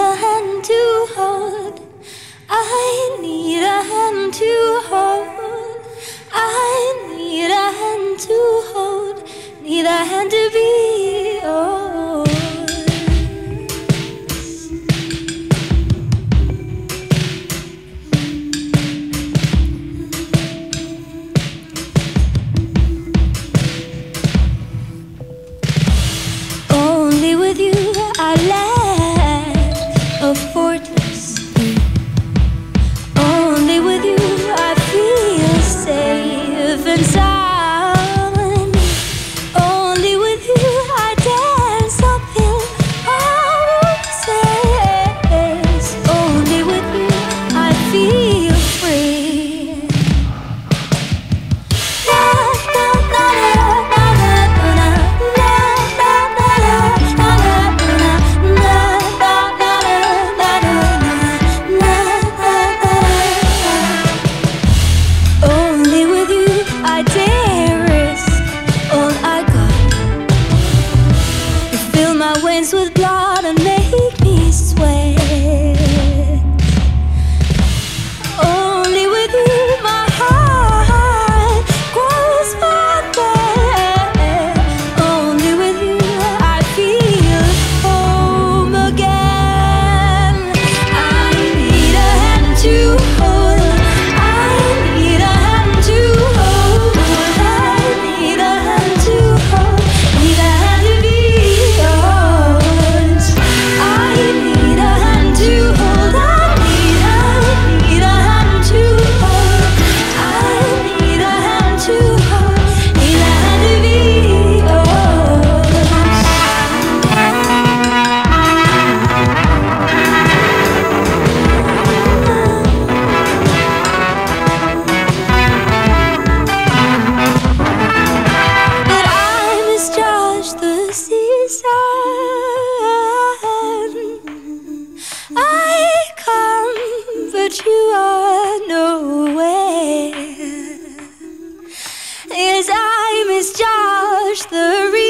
a hand to hold. I need a hand to inside. It's Josh the Reaper.